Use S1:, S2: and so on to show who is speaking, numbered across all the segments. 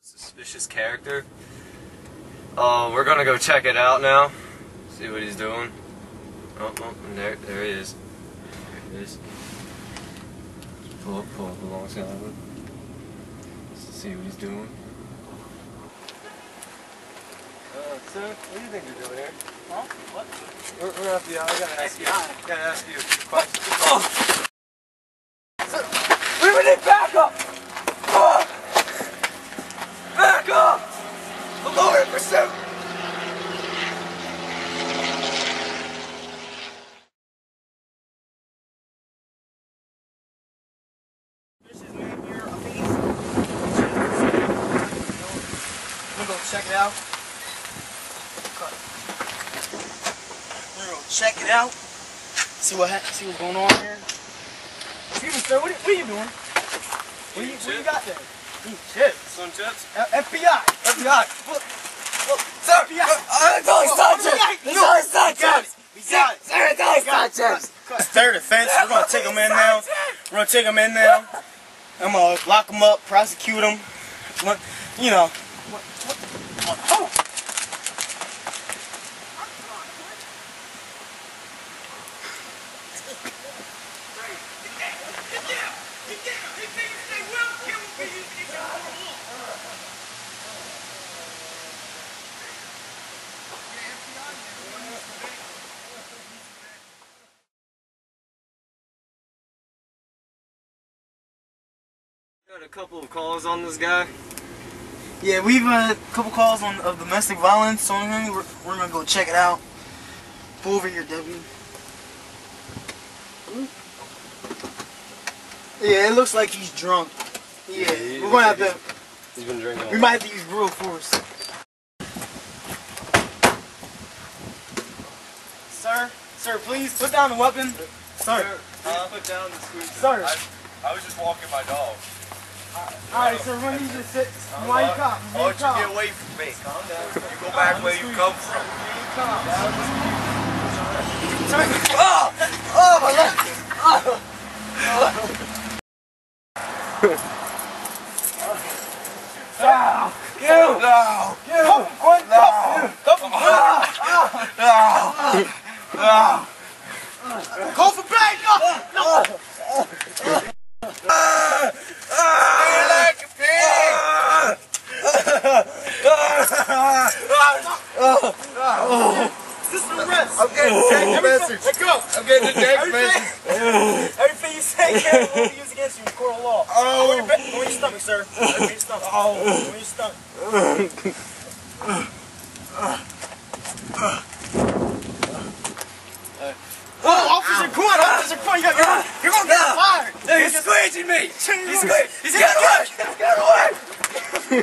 S1: suspicious character. Uh, we're gonna go check it out now. See what he's doing. Oh, oh, there, there he is. There he is. Pull up, pull up alongside of him. See what he's doing. Sir, what do you think you're doing here?
S2: Huh? What?
S1: We're, we're FBI. I gotta ask you.
S2: FBI?
S1: Gotta ask you a few questions. Oh! We need backup! Oh! Back up! I'm over in pursuit!
S2: Check it out. Cut. We're gonna go check it out. See what ha- see what's going on here. Excuse me, sir. What are, what are you doing? What, you, what you got there? Eating chips.
S1: Some chips?
S2: FBI. FBI. Look. Look.
S1: Sir!
S2: FBI.
S1: Uh, it's always not chips! It's always not
S2: We got it.
S1: chips!
S2: We got it.
S1: Sir, it's not chips!
S2: Third offense. We're gonna take him in now. We're gonna take him in now. I'm gonna lock him up, prosecute him. What- You know. What, what, oh.
S1: Got a couple of calls on this guy.
S2: Yeah, we've had a couple calls on of domestic violence on him. We're, we're gonna go check it out. Pull over here, Debbie. Yeah, it looks like he's drunk. Yeah,
S1: he-
S2: we're gonna have to.
S1: He's been drinking.
S2: We might have to use brute force. Sir, sir, please put down the weapon. Sir,
S1: uh, put down the squeeze.
S2: sir.
S3: I was just walking my dog.
S2: All right, so When you just sit, why you cop?
S3: I want you to get away from me. Calm down. You go back where you come from.
S1: Oh, Oh, my leg!
S2: Get him! No! Get him! Quick! No! No! Go for backup! No! This is the rest.
S3: I'm getting text message.
S2: Let go.
S3: I'm getting a text message.
S2: Everything you say can will be used against you in court of law.
S3: Oh.
S2: Go in your, ba- go in your stomach, sir. Go in your stomach. Oh. Go in your stomach. Oh, officer, come on, officer, come on, you got, you're, you're gonna get fired.
S1: He's squeezing me!
S2: He's
S1: squeezing- He's get away! Get away!
S2: Go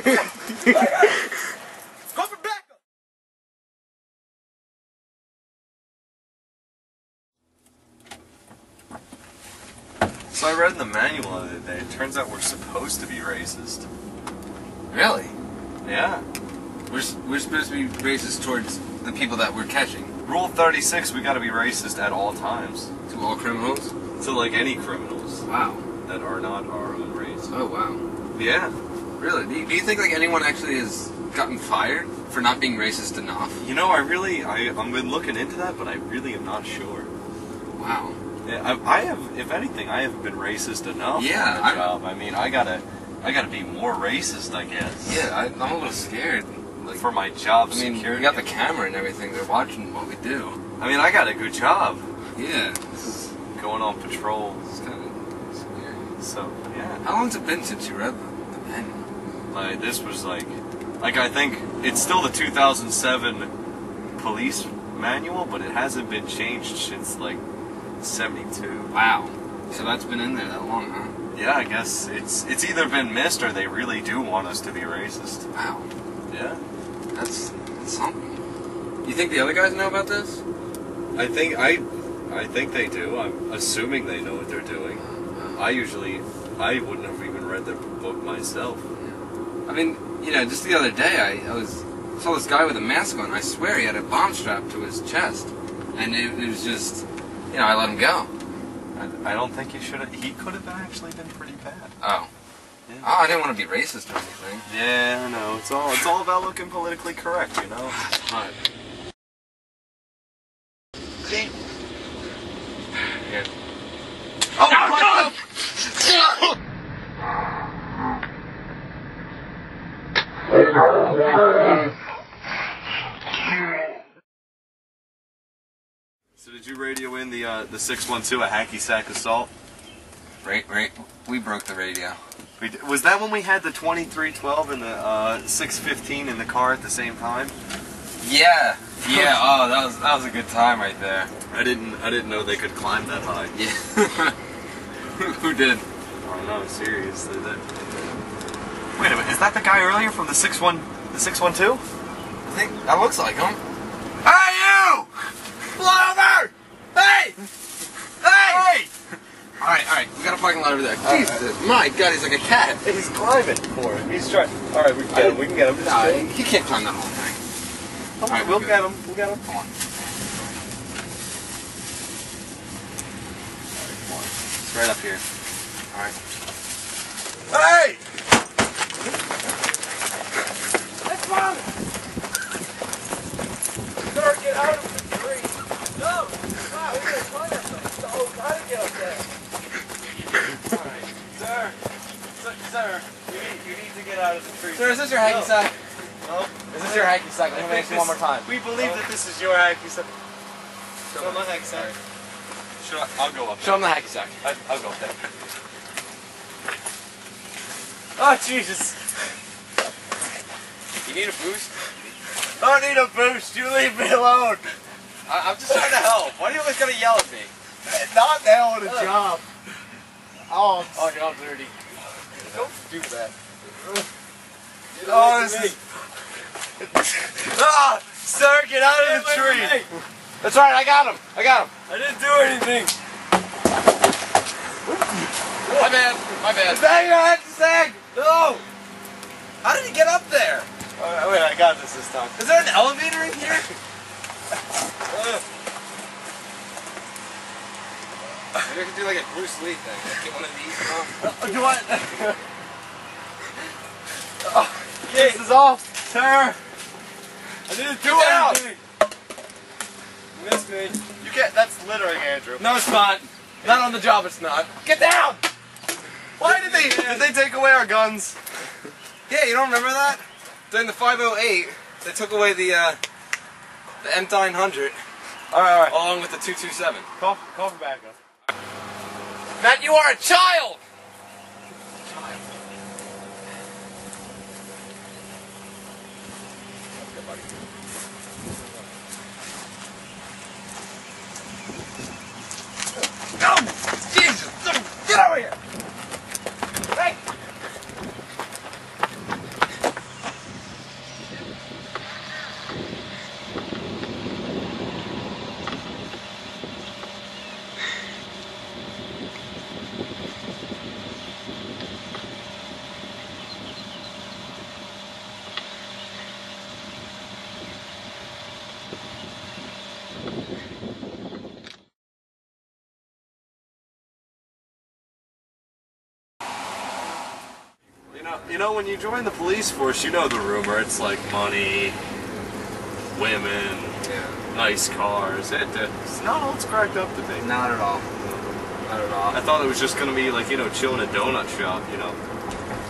S2: for backup.
S3: So I read in the manual the other day. It turns out we're supposed to be racist.
S4: Really?
S3: Yeah.
S4: We're, we're supposed to be racist towards the people that we're catching.
S3: Rule 36, we gotta be racist at all times.
S4: To all criminals?
S3: To like any criminals
S4: Wow.
S3: that are not our own race.
S4: Oh, wow.
S3: Yeah.
S4: Really? Do you, do you think like anyone actually has gotten fired for not being racist enough?
S3: You know, I really, I, I've been looking into that, but I really am not sure.
S4: Wow.
S3: I, I have, if anything, I haven't been racist enough
S4: Yeah, I-
S3: job. I mean, I gotta, I gotta be more racist, I guess.
S4: Yeah, I, I'm a little scared. Like,
S3: For my job
S4: I mean,
S3: security.
S4: we got the camera and everything. They're watching what we do.
S3: I mean, I got a good job
S4: Yeah. This is,
S3: going on patrol.
S4: is kind of scary.
S3: So yeah,
S4: How long's it been since you read the, the manual?
S3: Like this was like, like I think it's still the 2007 police manual, but it hasn't been changed since like 72.
S4: Wow. So that's been in there that long, huh?
S3: Yeah, I guess it's it's either been missed or they really do want us to be racist.
S4: Wow.
S3: Yeah.
S4: That's, that's something. You think the other guys know about this?
S3: I think I, I think they do. I'm assuming they know what they're doing. Uh, uh. I usually, I wouldn't have even read the book myself.
S4: I mean, you know, just the other day I, I was saw this guy with a mask on. I swear he had a bomb strapped to his chest, and it, it was just you know, I let him go.
S3: I, I don't think he should have. He could have actually been pretty bad.
S4: Oh.
S3: Yeah.
S4: Oh, I didn't want to be racist or anything.
S3: Yeah, I know. It's all it's all about looking politically correct, you know.
S4: But. See? Yeah.
S3: Oh my God! So did you radio in the uh, the six one two a hacky sack assault?
S4: Right, right. We broke the radio.
S3: Was that when we had the twenty three twelve and the uh, six fifteen in the car at the same time?
S4: Yeah. Yeah. Oh, that was that was a good time right there.
S3: I didn't I didn't know they could climb that high.
S4: Yeah. who, did?
S3: Oh no, seriously. That... Wait a minute, is that the guy earlier from the six one the six one two?
S4: I think that looks like him.
S3: Hey you! Pull over! Hey! Hey!
S4: All right, all right. We got a parking lot over there. Jesus, uh, my God, he's like a cat.
S3: He's climbing for it. He's trying. All right, we can get him. We can get him.
S4: Nah, he can't climb that whole thing.
S3: Come on,
S4: Alright,
S3: we'll
S4: good.
S3: get him. We'll get him.
S4: Come on.
S3: It's right up here.
S4: All right.
S3: Hey!
S2: That's fine. Sir, get out of the tree. No. Wow, we're gonna climb that thing. Oh, to get up there? Alright. Sir. Sir, sir, you need, you need to get out of the tree.
S5: Sir, is this your hacky
S2: No.
S5: sack?
S2: No.
S5: Is this your hacky sack? Let me ask you one more time.
S2: We believe that this is your hacky sack. Show my hacky sack.
S3: Should I? I'll go up.
S5: Show him the hacky sack.
S3: I, I'll go up there.
S2: Oh, Jesus.
S5: You need a boost?
S2: I don't need a boost. You leave me alone.
S5: I, I'm just trying to help. Why are you always going to yell at me?
S2: Not now on a job. Oh,
S5: Oh, you're all dirty. Don't do that.
S2: oh, this is. ah, sir, get out of the tree.
S5: That's right, I got him. I got him.
S2: I didn't do anything.
S5: My bad. My bad.
S2: Is that your hacky sack? No.
S5: How did he get up there?
S2: Oh, wait, I got this this time.
S5: Is there an elevator in here? Maybe I could do like a Bruce Lee thing. Like get one of these. Huh?
S2: Oh, do what? Oh, this is off, sir. I didn't do
S5: Get down.
S2: anything. You missed me. You get. That's littering, Andrew.
S5: No, it's not. Not on the job, it's not. Get down!
S2: Why did they? Did they take away our guns?
S5: Yeah, you don't remember that? During the 508, they took away the uh, the M900
S2: All right, all right.
S5: along with the 227.
S2: Call, call for backup.
S5: Matt, you are a child! Child. No! Jesus! Get over here! Hey!
S3: You know, when you join the police force, you know the rumor. It's like money, women, nice cars. It, it's not all it's cracked up to be.
S4: Not at all. Not at all.
S3: I thought it was just gonna be like you know, chilling a donut shop. You know,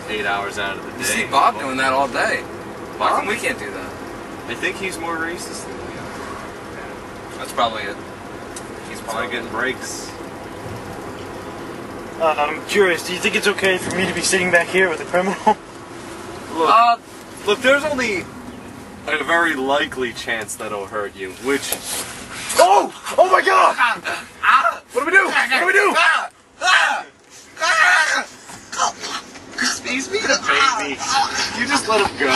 S3: eight hours out of the day.
S4: You see Bob doing that all day. How
S3: Bob?
S4: come we can't do that?
S3: I think he's more racist than we are.
S4: That's probably it.
S3: He's probably getting breaks.
S2: Uh, I'm curious. Do you think it's okay for me to be sitting back here with a criminal?
S3: Look,
S4: Uh,
S3: look, there's only a very likely chance that it'll hurt you, which. Oh! Oh my God! What do we do? What do we do? He's being a baby. You just let him go.